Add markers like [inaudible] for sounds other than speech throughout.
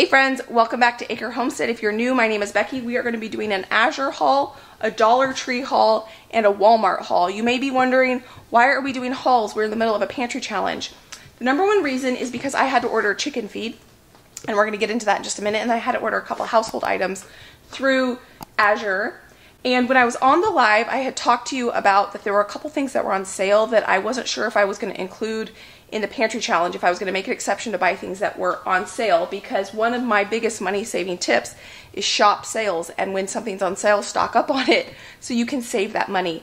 Hey friends, welcome back to Acre Homestead. If you're new, my name is Becky. We are going to be doing an Azure haul, a Dollar Tree haul, and a Walmart haul. You may be wondering, why are we doing hauls? We're in the middle of a pantry challenge. The number one reason is because I had to order chicken feed, and we're going to get into that in just a minute, and I had to order a couple household items through Azure. And when I was on the live, I had talked to you about that there were a couple things that were on sale that I wasn't sure if I was going to include in the pantry challenge if I was going to make an exception to buy things that were on sale because one of my biggest money saving tips is shop sales and when something's on sale stock up on it so you can save that money.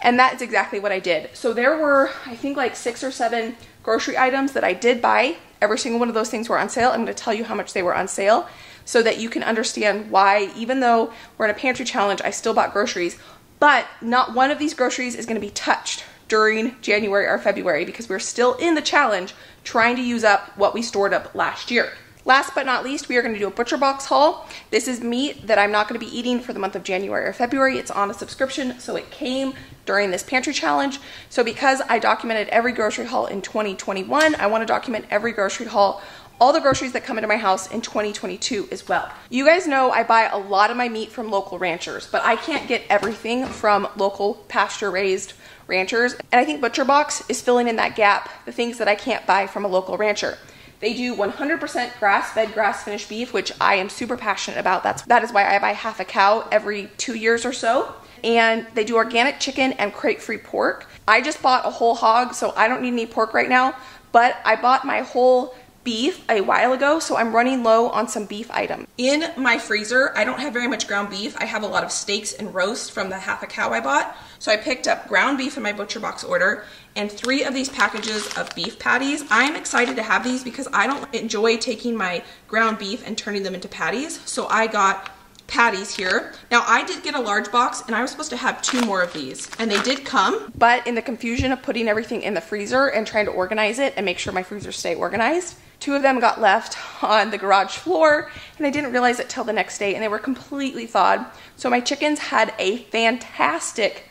And that's exactly what I did. So there were I think like six or seven grocery items that I did buy. Every single one of those things were on sale. I'm going to tell you how much they were on sale so that you can understand why even though we're in a pantry challenge I still bought groceries. But not one of these groceries is going to be touched during January or February because we're still in the challenge trying to use up what we stored up last year. Last but not least, we are going to do a ButcherBox haul. This is meat that I'm not going to be eating for the month of January or February. It's on a subscription, so it came during this pantry challenge. So because I documented every grocery haul in 2021, I want to document every grocery haul all the groceries that come into my house in 2022 as well. You guys know I buy a lot of my meat from local ranchers, but I can't get everything from local pasture raised ranchers. And I think ButcherBox is filling in that gap, the things that I can't buy from a local rancher. They do 100% grass-fed, grass-finished beef, which I am super passionate about. That's that is why I buy half a cow every two years or so. And they do organic chicken and crate-free pork. I just bought a whole hog, so I don't need any pork right now. But I bought my whole beef a while ago, so I'm running low on some beef items. In my freezer, I don't have very much ground beef. I have a lot of steaks and roast from the half a cow I bought. So I picked up ground beef in my ButcherBox order and three of these packages of beef patties. I'm excited to have these because I don't enjoy taking my ground beef and turning them into patties. So I got patties here. Now I did get a large box and I was supposed to have two more of these and they did come, but in the confusion of putting everything in the freezer and trying to organize it and make sure my freezer stay organized, Two of them got left on the garage floor and I didn't realize it till the next day and they were completely thawed. So my chickens had a fantastic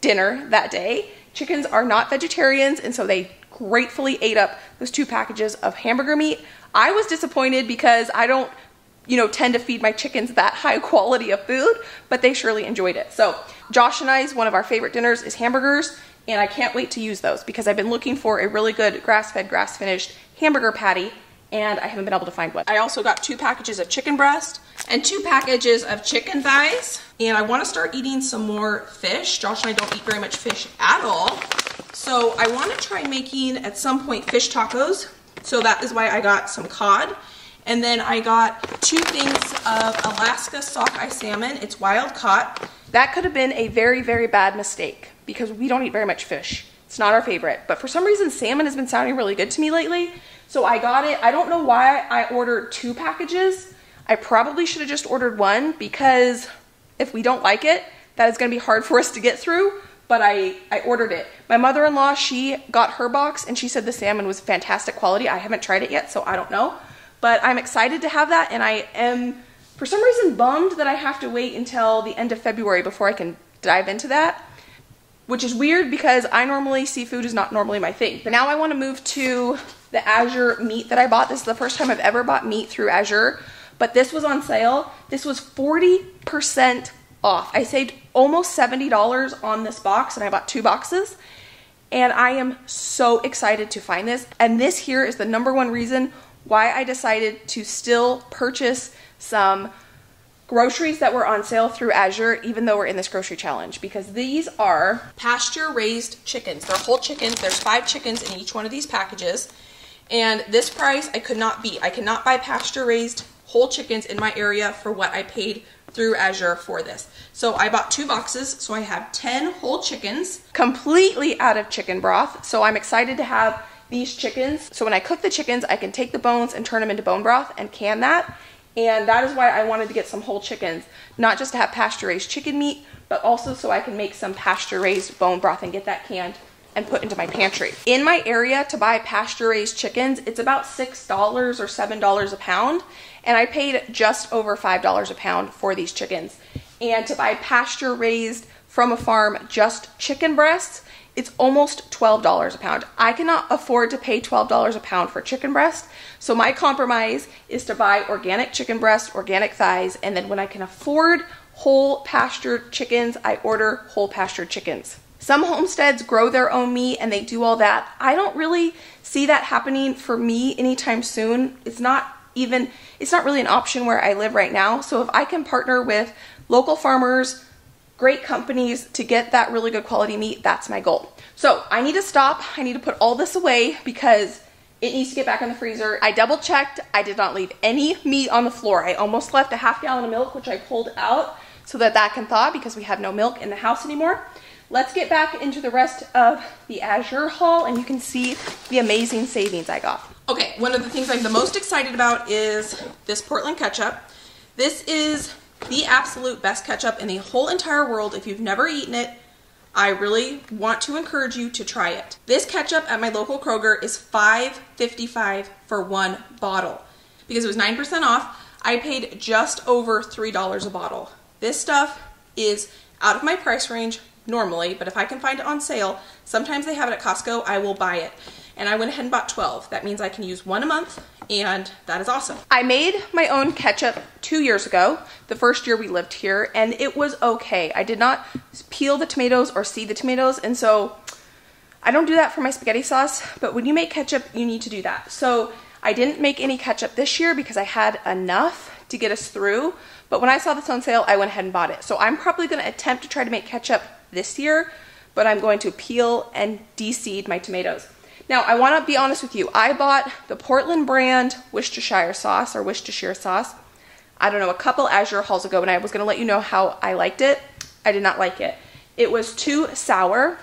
dinner that day. Chickens are not vegetarians and so they gratefully ate up those two packages of hamburger meat. I was disappointed because I don't you know, tend to feed my chickens that [laughs] high quality of food, but they surely enjoyed it. So Josh and I's one of our favorite dinners is hamburgers, and I can't wait to use those because I've been looking for a really good grass-fed, grass-finished hamburger patty and I haven't been able to find one. I also got two packages of chicken breast and two packages of chicken thighs. And I wanna start eating some more fish. Josh and I don't eat very much fish at all. So I wanna try making at some point fish tacos. So that is why I got some cod. And then I got two things of Alaska sockeye salmon. It's wild caught. That could have been a very, very bad mistake because we don't eat very much fish. It's not our favorite. But for some reason, salmon has been sounding really good to me lately. So I got it. I don't know why I ordered two packages. I probably should have just ordered one because if we don't like it, that is going to be hard for us to get through. But I, I ordered it. My mother-in-law, she got her box and she said the salmon was fantastic quality. I haven't tried it yet, so I don't know. But I'm excited to have that and I am, for some reason, bummed that I have to wait until the end of February before I can dive into that which is weird because I normally, seafood is not normally my thing. But now I wanna move to the Azure meat that I bought. This is the first time I've ever bought meat through Azure, but this was on sale. This was 40% off. I saved almost $70 on this box and I bought two boxes. And I am so excited to find this. And this here is the number one reason why I decided to still purchase some groceries that were on sale through Azure, even though we're in this grocery challenge, because these are pasture raised chickens. They're whole chickens. There's five chickens in each one of these packages. And this price I could not beat. I cannot buy pasture raised whole chickens in my area for what I paid through Azure for this. So I bought two boxes, so I have 10 whole chickens, completely out of chicken broth. So I'm excited to have these chickens. So when I cook the chickens, I can take the bones and turn them into bone broth and can that. And that is why I wanted to get some whole chickens, not just to have pasture raised chicken meat, but also so I can make some pasture raised bone broth and get that canned and put into my pantry. In my area to buy pasture raised chickens, it's about $6 or $7 a pound. And I paid just over $5 a pound for these chickens. And to buy pasture raised from a farm, just chicken breasts, it's almost $12 a pound. I cannot afford to pay $12 a pound for chicken breast. So my compromise is to buy organic chicken breast, organic thighs, and then when I can afford whole pastured chickens, I order whole pastured chickens. Some homesteads grow their own meat and they do all that. I don't really see that happening for me anytime soon. It's not even, it's not really an option where I live right now. So if I can partner with local farmers, great companies to get that really good quality meat, that's my goal. So I need to stop. I need to put all this away because it needs to get back in the freezer. I double checked. I did not leave any meat on the floor. I almost left a half gallon of milk, which I pulled out so that that can thaw because we have no milk in the house anymore. Let's get back into the rest of the Azure haul and you can see the amazing savings I got. Okay, one of the things I'm the most excited about is this Portland ketchup. This is the absolute best ketchup in the whole entire world. If you've never eaten it, I really want to encourage you to try it. This ketchup at my local Kroger is $5.55 for one bottle. Because it was 9% off, I paid just over $3 a bottle. This stuff is out of my price range normally, but if I can find it on sale, sometimes they have it at Costco, I will buy it and I went ahead and bought 12. That means I can use one a month and that is awesome. I made my own ketchup two years ago, the first year we lived here, and it was okay. I did not peel the tomatoes or seed the tomatoes, and so I don't do that for my spaghetti sauce, but when you make ketchup, you need to do that. So I didn't make any ketchup this year because I had enough to get us through, but when I saw this on sale, I went ahead and bought it. So I'm probably gonna attempt to try to make ketchup this year, but I'm going to peel and de-seed my tomatoes. Now, I want to be honest with you. I bought the Portland brand Worcestershire sauce or Worcestershire sauce. I don't know, a couple Azure hauls ago, and I was going to let you know how I liked it. I did not like it. It was too sour,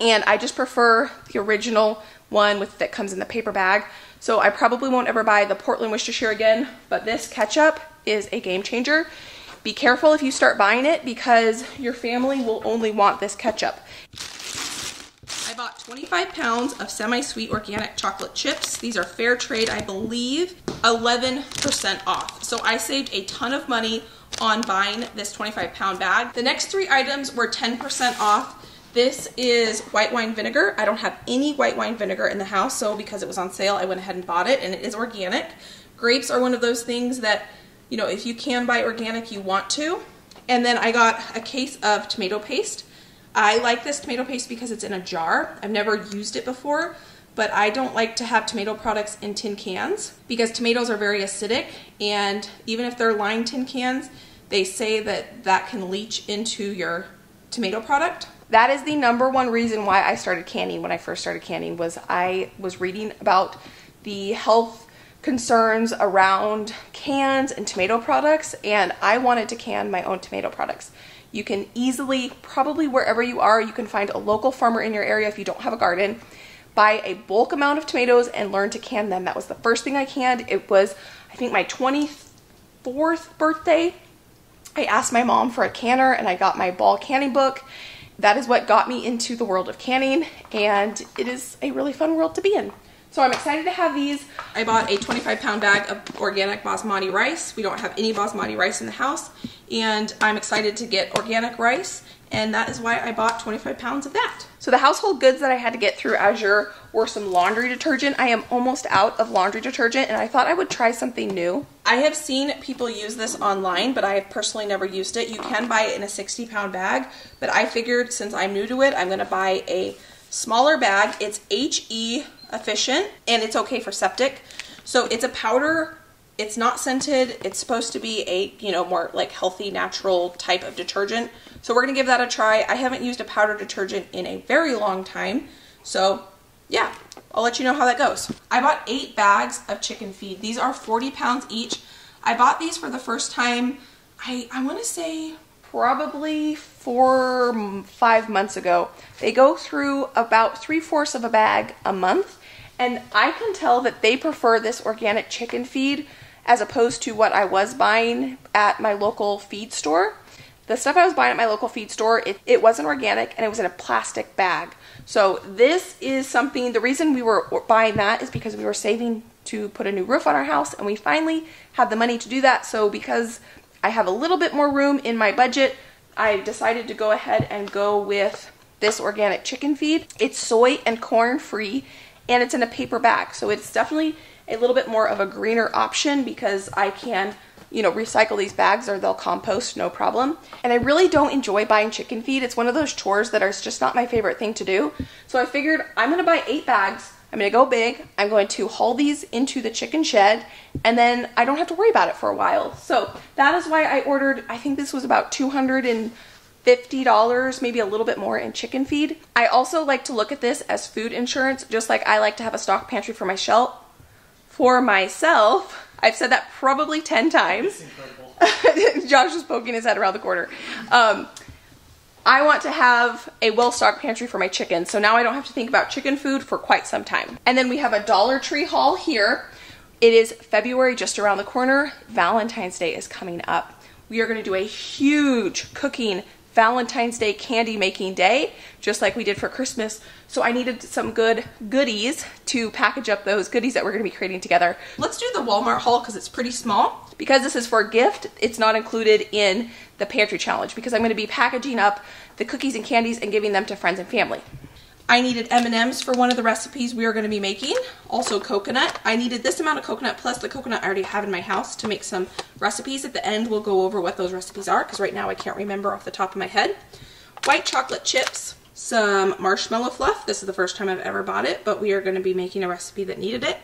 and I just prefer the original one with that comes in the paper bag. So I probably won't ever buy the Portland Worcestershire again, but this ketchup is a game changer. Be careful if you start buying it because your family will only want this ketchup. I bought 25 pounds of semi-sweet organic chocolate chips. These are fair trade, I believe, 11% off. So I saved a ton of money on buying this 25 pound bag. The next three items were 10% off. This is white wine vinegar. I don't have any white wine vinegar in the house, so because it was on sale, I went ahead and bought it, and it is organic. Grapes are one of those things that, you know, if you can buy organic, you want to. And then I got a case of tomato paste. I like this tomato paste because it's in a jar. I've never used it before, but I don't like to have tomato products in tin cans because tomatoes are very acidic and even if they're lined tin cans, they say that that can leach into your tomato product. That is the number one reason why I started canning when I first started canning was I was reading about the health concerns around cans and tomato products and I wanted to can my own tomato products. You can easily, probably wherever you are, you can find a local farmer in your area if you don't have a garden. Buy a bulk amount of tomatoes and learn to can them. That was the first thing I canned. It was, I think, my 24th birthday. I asked my mom for a canner and I got my ball canning book. That is what got me into the world of canning, and it is a really fun world to be in. So I'm excited to have these. I bought a 25 pound bag of organic basmati rice. We don't have any basmati rice in the house and I'm excited to get organic rice and that is why I bought 25 pounds of that. So the household goods that I had to get through Azure were some laundry detergent. I am almost out of laundry detergent and I thought I would try something new. I have seen people use this online, but I have personally never used it. You can buy it in a 60 pound bag, but I figured since I'm new to it, I'm gonna buy a smaller bag. It's HE efficient and it's okay for septic. So it's a powder, it's not scented. It's supposed to be a, you know, more like healthy, natural type of detergent. So we're gonna give that a try. I haven't used a powder detergent in a very long time. So yeah, I'll let you know how that goes. I bought eight bags of chicken feed. These are 40 pounds each. I bought these for the first time, I, I wanna say probably four, five months ago. They go through about three-fourths of a bag a month and I can tell that they prefer this organic chicken feed as opposed to what I was buying at my local feed store. The stuff I was buying at my local feed store, it, it wasn't organic and it was in a plastic bag. So this is something, the reason we were buying that is because we were saving to put a new roof on our house and we finally have the money to do that. So because I have a little bit more room in my budget, I decided to go ahead and go with this organic chicken feed. It's soy and corn free and it's in a paper bag. So it's definitely a little bit more of a greener option because I can, you know, recycle these bags or they'll compost, no problem. And I really don't enjoy buying chicken feed. It's one of those chores that are just not my favorite thing to do. So I figured I'm gonna buy eight bags. I'm gonna go big. I'm going to haul these into the chicken shed and then I don't have to worry about it for a while. So that is why I ordered, I think this was about 200 and $50, maybe a little bit more in chicken feed. I also like to look at this as food insurance, just like I like to have a stock pantry for my shelf. For myself, I've said that probably 10 times. [laughs] Josh was poking his head around the corner. Um, I want to have a well-stocked pantry for my chickens, so now I don't have to think about chicken food for quite some time. And then we have a Dollar Tree haul here. It is February just around the corner. Valentine's Day is coming up. We are gonna do a huge cooking Valentine's Day candy making day, just like we did for Christmas. So I needed some good goodies to package up those goodies that we're gonna be creating together. Let's do the Walmart haul because it's pretty small. Because this is for a gift, it's not included in the pantry challenge because I'm gonna be packaging up the cookies and candies and giving them to friends and family. I needed M&Ms for one of the recipes we are going to be making. Also coconut. I needed this amount of coconut plus the coconut I already have in my house to make some recipes. At the end, we'll go over what those recipes are because right now I can't remember off the top of my head. White chocolate chips, some marshmallow fluff. This is the first time I've ever bought it, but we are going to be making a recipe that needed it.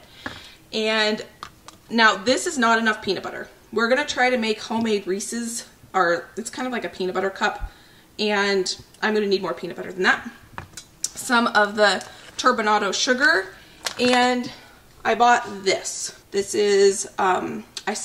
And now this is not enough peanut butter. We're going to try to make homemade Reese's, or it's kind of like a peanut butter cup, and I'm going to need more peanut butter than that some of the turbinado sugar and I bought this. This is um, I,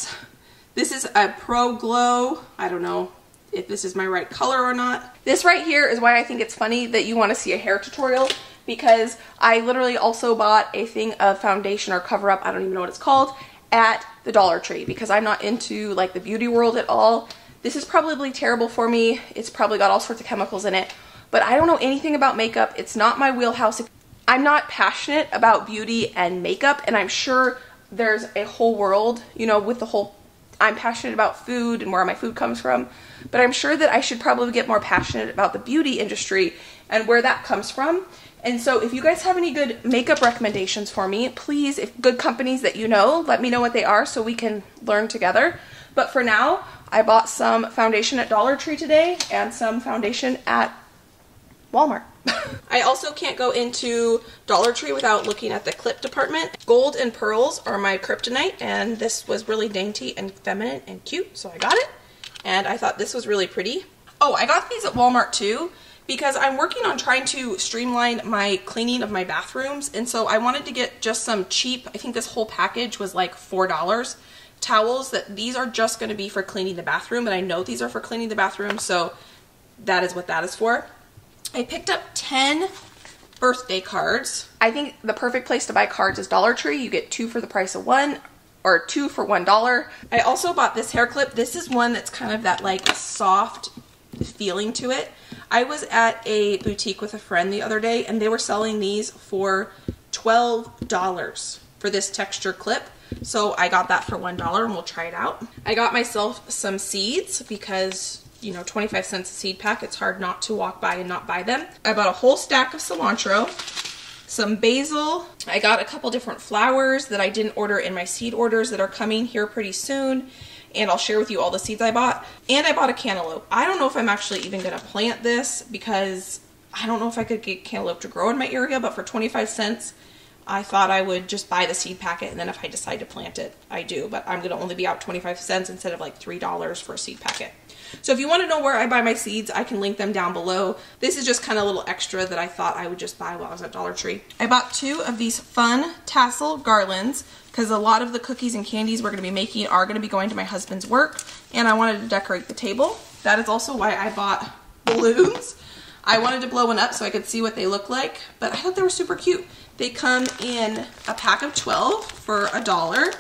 this is a Pro Glow. I don't know if this is my right color or not. This right here is why I think it's funny that you want to see a hair tutorial because I literally also bought a thing of foundation or cover up, I don't even know what it's called, at the Dollar Tree because I'm not into like the beauty world at all. This is probably terrible for me. It's probably got all sorts of chemicals in it but I don't know anything about makeup. It's not my wheelhouse. I'm not passionate about beauty and makeup, and I'm sure there's a whole world, you know, with the whole I'm passionate about food and where my food comes from, but I'm sure that I should probably get more passionate about the beauty industry and where that comes from. And so if you guys have any good makeup recommendations for me, please, if good companies that you know, let me know what they are so we can learn together. But for now, I bought some foundation at Dollar Tree today and some foundation at Walmart. I also can't go into Dollar Tree without looking at the clip department. Gold and pearls are my kryptonite and this was really dainty and feminine and cute so I got it and I thought this was really pretty. Oh I got these at Walmart too because I'm working on trying to streamline my cleaning of my bathrooms and so I wanted to get just some cheap, I think this whole package was like $4 towels that these are just going to be for cleaning the bathroom and I know these are for cleaning the bathroom so that is what that is for. I picked up 10 birthday cards. I think the perfect place to buy cards is Dollar Tree. You get two for the price of one or two for one dollar. I also bought this hair clip. This is one that's kind of that like soft feeling to it. I was at a boutique with a friend the other day and they were selling these for $12 for this texture clip. So I got that for $1 and we'll try it out. I got myself some seeds because you know, 25 cents a seed pack. It's hard not to walk by and not buy them. I bought a whole stack of cilantro, some basil. I got a couple different flowers that I didn't order in my seed orders that are coming here pretty soon. And I'll share with you all the seeds I bought. And I bought a cantaloupe. I don't know if I'm actually even going to plant this because I don't know if I could get cantaloupe to grow in my area, but for 25 cents, I thought I would just buy the seed packet and then if I decide to plant it, I do. But I'm going to only be out 25 cents instead of like $3 for a seed packet. So if you want to know where I buy my seeds, I can link them down below. This is just kind of a little extra that I thought I would just buy while I was at Dollar Tree. I bought two of these fun tassel garlands because a lot of the cookies and candies we're going to be making are going to be going to my husband's work and I wanted to decorate the table. That is also why I bought [laughs] balloons. I wanted to blow one up so I could see what they look like, but I thought they were super cute. They come in a pack of 12 for a dollar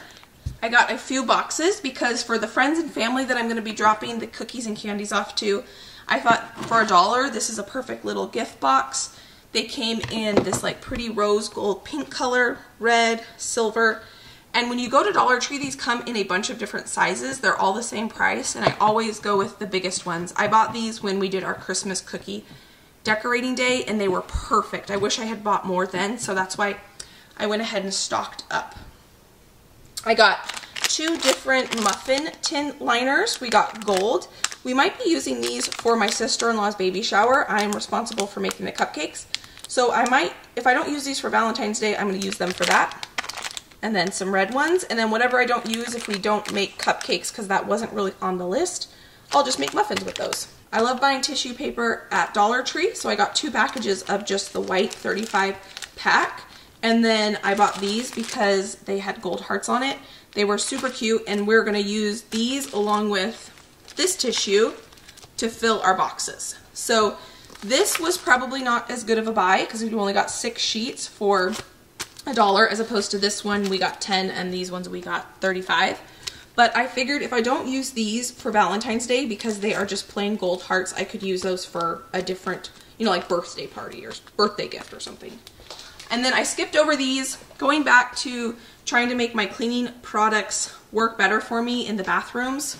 I got a few boxes because for the friends and family that I'm going to be dropping the cookies and candies off to, I thought for a dollar this is a perfect little gift box. They came in this like pretty rose gold pink color, red, silver, and when you go to Dollar Tree, these come in a bunch of different sizes. They're all the same price, and I always go with the biggest ones. I bought these when we did our Christmas cookie decorating day and they were perfect. I wish I had bought more then, so that's why I went ahead and stocked up. I got two different muffin tin liners. We got gold. We might be using these for my sister-in-law's baby shower. I'm responsible for making the cupcakes. So I might, if I don't use these for Valentine's Day, I'm going to use them for that. And then some red ones. And then whatever I don't use, if we don't make cupcakes, because that wasn't really on the list, I'll just make muffins with those. I love buying tissue paper at Dollar Tree, so I got two packages of just the white 35 pack. And then I bought these because they had gold hearts on it. They were super cute, and we're gonna use these along with this tissue to fill our boxes. So this was probably not as good of a buy because we only got six sheets for a dollar as opposed to this one we got 10 and these ones we got 35. But I figured if I don't use these for Valentine's Day because they are just plain gold hearts, I could use those for a different, you know, like birthday party or birthday gift or something. And then I skipped over these, going back to trying to make my cleaning products work better for me in the bathrooms.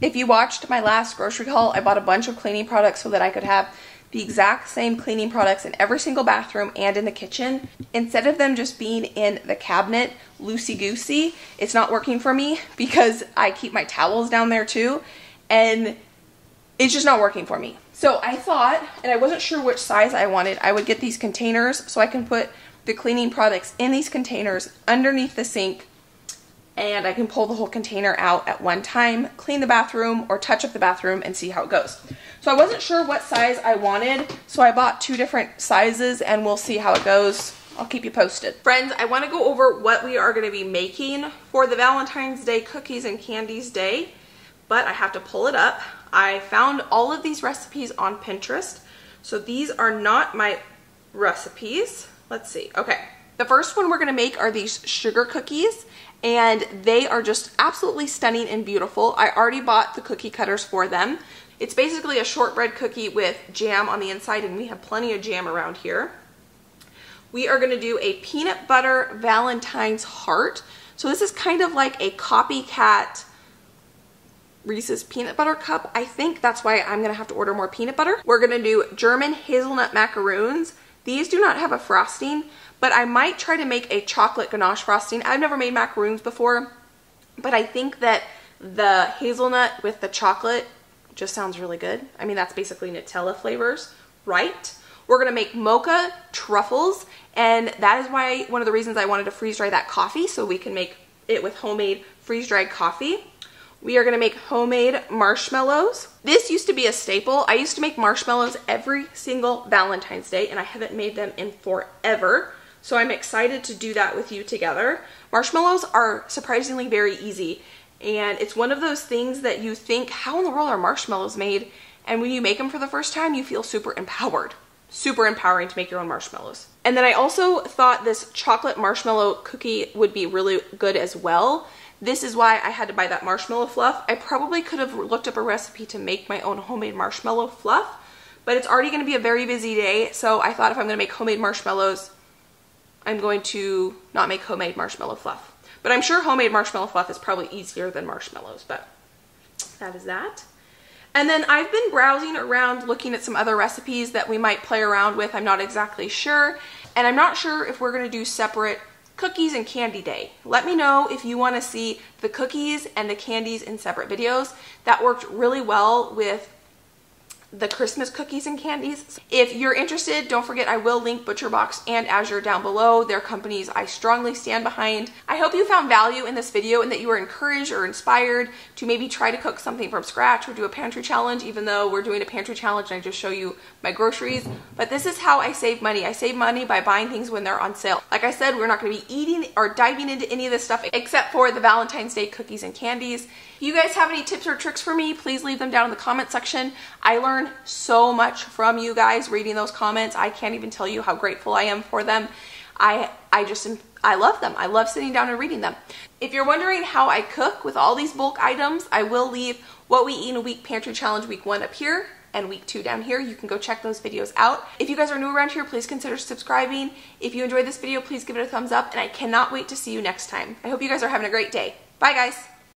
If you watched my last grocery haul, I bought a bunch of cleaning products so that I could have the exact same cleaning products in every single bathroom and in the kitchen. Instead of them just being in the cabinet loosey-goosey, it's not working for me [laughs] because I keep my towels down there too and it's just not working for me. So I thought, and I wasn't sure which size I wanted, I would get these containers so I can put the cleaning products in these containers underneath the sink and I can pull the whole container out at one time, clean the bathroom or touch up the bathroom and see how it goes. So I wasn't sure what size I wanted, so I bought two different sizes and we'll see how it goes. I'll keep you posted. Friends, I want to go over what we are going to be making for the Valentine's Day cookies and candies day, but I have to pull it up. I found all of these recipes on Pinterest, so these are not my recipes. Let's see. Okay. The first one we're going to make are these sugar cookies and they are just absolutely stunning and beautiful. I already bought the cookie cutters for them. It's basically a shortbread cookie with jam on the inside and we have plenty of jam around here. We are gonna do a peanut butter Valentine's heart. So this is kind of like a copycat Reese's peanut butter cup. I think that's why I'm gonna have to order more peanut butter. We're gonna do German hazelnut macaroons. These do not have a frosting, but I might try to make a chocolate ganache frosting. I've never made macaroons before, but I think that the hazelnut with the chocolate just sounds really good. I mean, that's basically Nutella flavors, right? We're gonna make mocha truffles, and that is why one of the reasons I wanted to freeze dry that coffee so we can make it with homemade freeze dried coffee. We are gonna make homemade marshmallows. This used to be a staple. I used to make marshmallows every single Valentine's Day, and I haven't made them in forever. So I'm excited to do that with you together. Marshmallows are surprisingly very easy. And it's one of those things that you think, how in the world are marshmallows made? And when you make them for the first time, you feel super empowered. Super empowering to make your own marshmallows. And then I also thought this chocolate marshmallow cookie would be really good as well. This is why I had to buy that marshmallow fluff. I probably could have looked up a recipe to make my own homemade marshmallow fluff, but it's already gonna be a very busy day, so I thought if I'm gonna make homemade marshmallows, I'm going to not make homemade marshmallow fluff. But I'm sure homemade marshmallow fluff is probably easier than marshmallows, but that is that. And then I've been browsing around looking at some other recipes that we might play around with. I'm not exactly sure. And I'm not sure if we're going to do separate cookies and candy day. Let me know if you want to see the cookies and the candies in separate videos. That worked really well with the Christmas cookies and candies. If you're interested, don't forget I will link ButcherBox and Azure down below. They're companies I strongly stand behind. I hope you found value in this video and that you were encouraged or inspired to maybe try to cook something from scratch or do a pantry challenge, even though we're doing a pantry challenge and I just show you my groceries. But this is how I save money. I save money by buying things when they're on sale. Like I said, we're not gonna be eating or diving into any of this stuff except for the Valentine's Day cookies and candies. If you guys have any tips or tricks for me, please leave them down in the comment section. I learn so much from you guys reading those comments. I can't even tell you how grateful I am for them. I, I just, I love them. I love sitting down and reading them. If you're wondering how I cook with all these bulk items, I will leave what we eat in a week pantry challenge week one up here and week two down here. You can go check those videos out. If you guys are new around here, please consider subscribing. If you enjoyed this video, please give it a thumbs up and I cannot wait to see you next time. I hope you guys are having a great day. Bye guys.